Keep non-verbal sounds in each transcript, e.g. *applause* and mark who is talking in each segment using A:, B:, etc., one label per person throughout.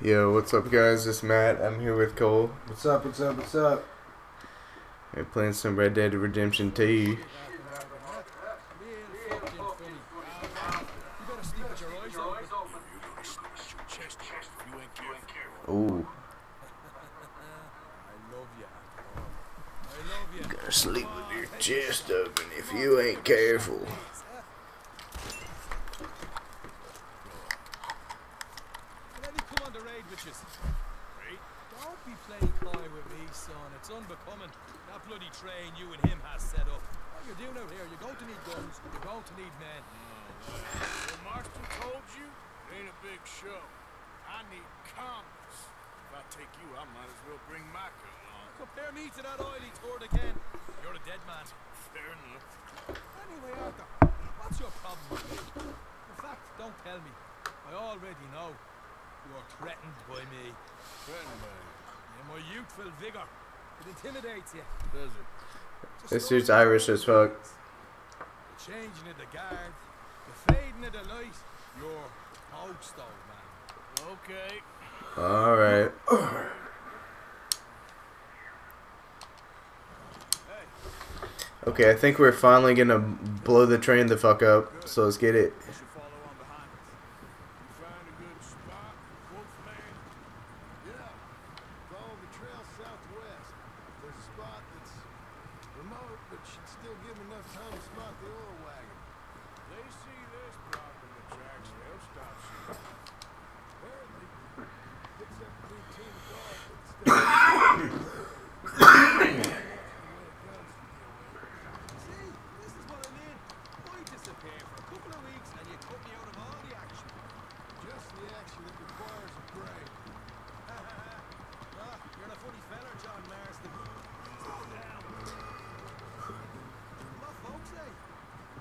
A: Yo, what's up, guys? It's Matt. I'm here with Cole.
B: What's up? What's up? What's up?
A: We're playing some Red Dead Redemption 2. Ooh. You gotta sleep with your chest open if you ain't careful.
C: Let me come on the raid with yous. Don't be playing coy with me, son. It's unbecoming. That bloody train you and him has set up. What you're doing out here, you're going to need guns, you're going to need men.
D: Well, Marston told you, it ain't a big show. I need calmness. If I take you, I might as well bring Micah oh, along.
C: Compare me to that oily turd again. You're a dead man.
D: Fair enough.
C: Anyway, Arthur, what's your problem with me? In fact, don't tell me. I already know. You're threatened by me.
D: Threatened by
C: And my youthful vigor. It intimidates you.
D: you. Does it?
C: Just
A: This dude's Irish as fuck.
C: The changing of the guard, the fading of the light. You're toast, old man.
D: Okay.
A: Alright. Okay, I think we're finally gonna blow the train the fuck up, so let's get it.
D: You should follow on behind us. You find a good spot, Wolfman?
E: Yeah, follow the trail southwest. There's a spot that's remote, but should still give them enough time to spot the oil wagon.
D: They see this blocking the tracks, they'll stop shooting.
E: Apparently, picks up a new team of guards, but still.
C: See, this is what I mean. I disappear for a couple of weeks and you cut me out of all the action.
E: Just the action that requires a break.
C: ah, you're a funny feller, John Marston. Slow down. What folks say?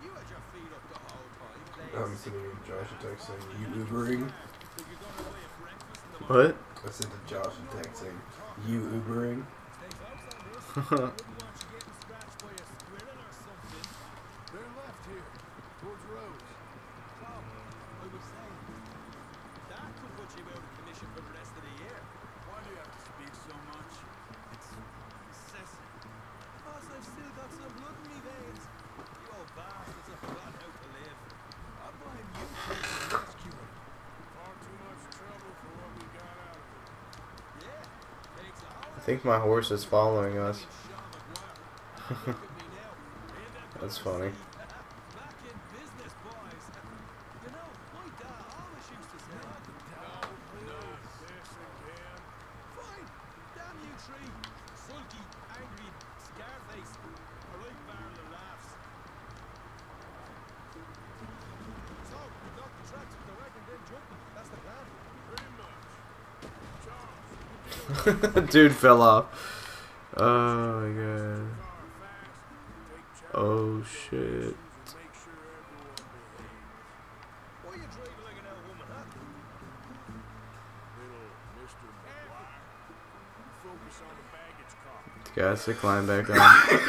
C: You had your feet up the whole time.
B: I'm sitting Josh a text saying, you Ubering?
C: Think you're going away at breakfast in the
A: What?
B: I sent to Josh a text saying, you Ubering? *laughs*
C: Stay focused on this. Wouldn't want you getting scratched by a squirrel or something.
E: They're left here, towards Rose.
C: So, I was saying, that could put you out of commission for the rest of the year.
D: Why do you have to speak so much?
C: It's excessive. Because I've still got some blood in me veins. You old bastards have forgotten how to live. I blame you for the rescue.
D: Far too much trouble for what we got out of it.
C: Yeah, takes a whole
A: I think my horse is following us. *laughs*
C: That's MacGuire. Look at me now. In the
A: That's funny.
C: Back in business, boys. You know, my dad always used to say,
D: No, no, this again.
C: Fine, damn you tree. Sulky, angry, scarface. A right barrel of laughs. So, we got the tracks with the wagon, then jumping. That's the plan.
D: Pretty much. Charles, you *laughs*
A: Dude fell off. Oh my god.
D: car fast, take charge
A: Oh shit.
D: and make sure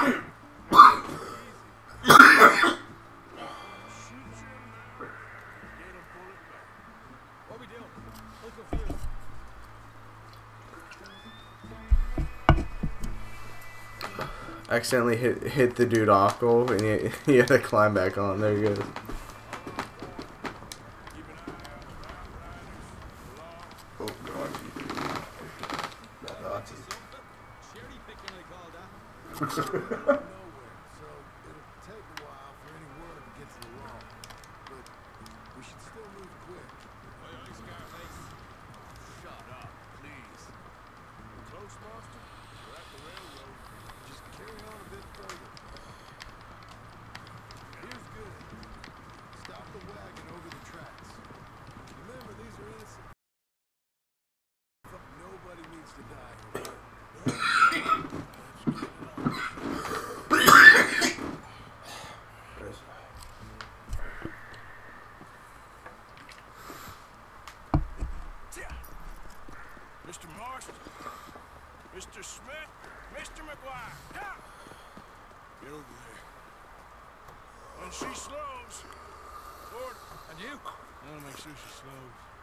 D: everyone
A: Accidentally hit hit the dude off goal, and he, *laughs* he had to climb back on. There he goes.
D: Keep an eye out for outriders, law,
B: Oh god. *laughs* *laughs* Not Nazi.
C: Cherry picking, I call that.
E: nowhere, so it'll take a while for any word to get to the law. But we should still move quick.
C: Aye, aye, Scarface.
D: Shut up, please. Close, Marston? We're at the railroad.
E: Just carry on a bit further. Here's good. Stop the wagon over the tracks. Remember, these are innocent. Nobody needs to die here.
B: Chris.
D: Mr. Marston, Mr. Smith, Mr. MacGuire! Get over there. When she slows, Lord,
C: And you?
D: I'll make sure she slows.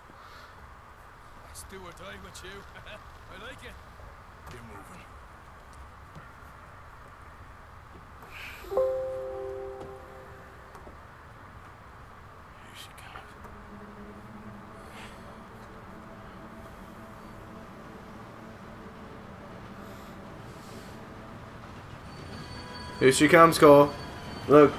C: Or die with you. *laughs* I like it.
D: Get moving. Here she comes.
A: Here she comes, Cole. Look.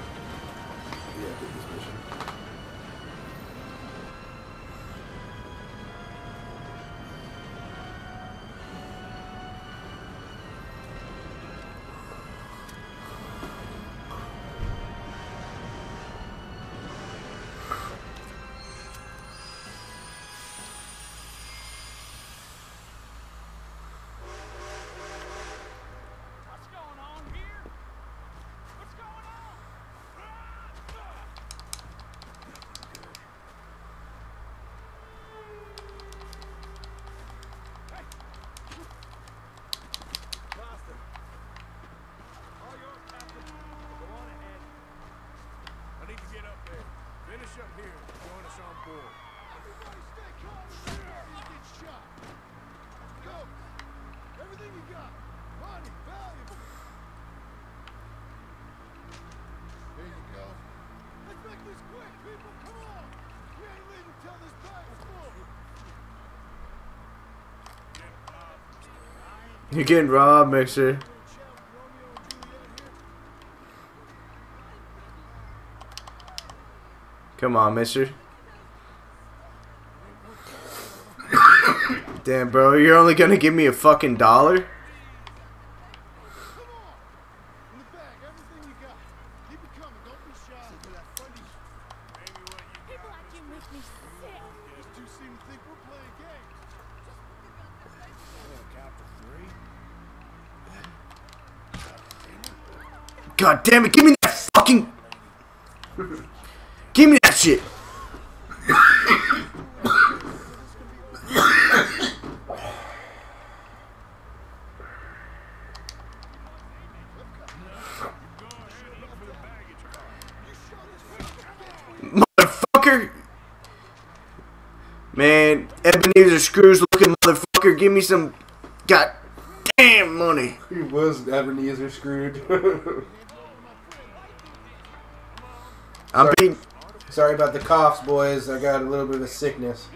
B: This
E: quick, people. Come on. We ain't till this full.
A: You're getting robbed, Mixer. Come on, mister. *coughs* Damn, bro, you're only gonna give me a fucking dollar?
E: Come on. In the bag, everything you got. Keep it coming. Don't be shy.
D: Maybe what you
F: People like you make me sick.
E: These two seem to think we're playing games.
D: Yeah, count to three.
A: God damn it, give me that fucking. give me that shit. Motherfucker. Man, Ebenezer Scrooge looking motherfucker, give me some god damn money.
B: He was Ebenezer Scrooge. *laughs*
A: I'm being.
B: Sorry about the coughs, boys. I got a little bit of a sickness.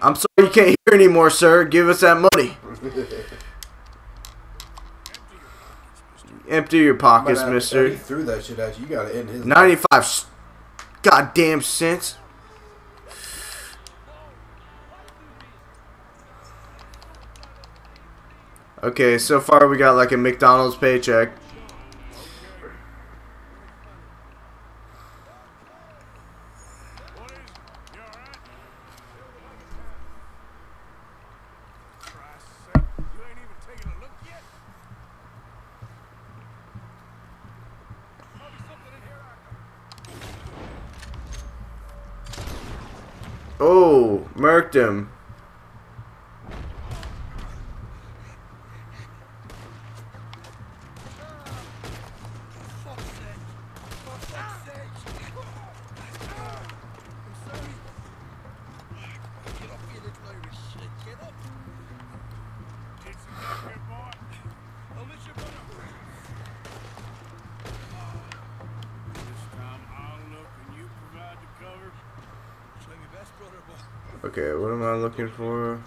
A: I'm sorry you can't hear anymore, sir. Give us that money. *laughs* Empty your pockets,
B: uh, He
A: mister.
B: threw that shit at you. You gotta end his.
A: 95 s- goddamn cents. Okay, so far we got like a McDonald's paycheck.
D: What is it? You alright? Christ's sake, you ain't even taken a look yet?
C: Probably something in here, Arthur.
A: Oh, murked him. Okay, what am I looking for?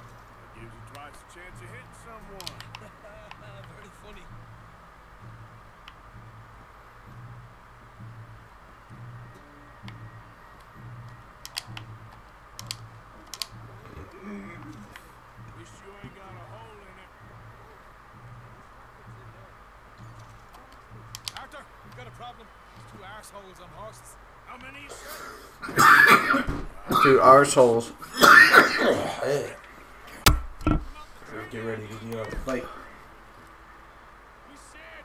D: Gives you twice the chance of hitting someone.
C: very funny.
D: Wish you ain't got a hole in it.
C: Arthur, we've got a problem. There's two arseholes on horses.
D: How many you say?
A: Two arseholes.
B: Hey. Get ready to get out the fight.
D: We said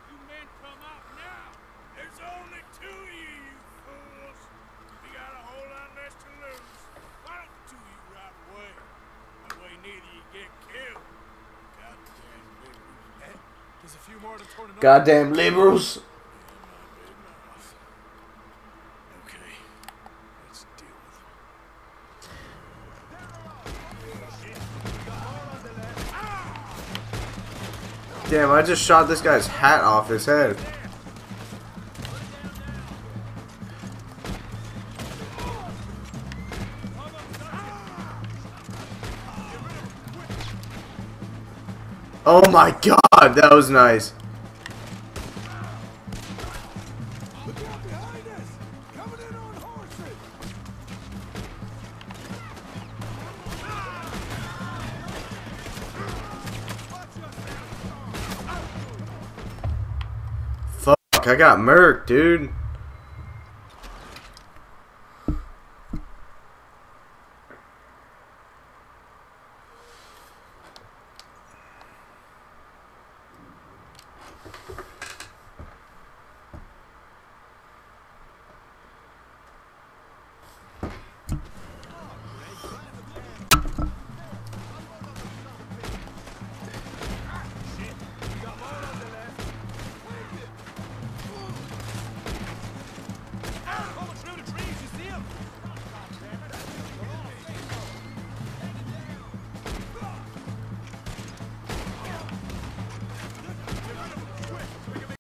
C: Damn, I just shot this guy's hat off his head. Oh my god, that was nice. I got murked, dude.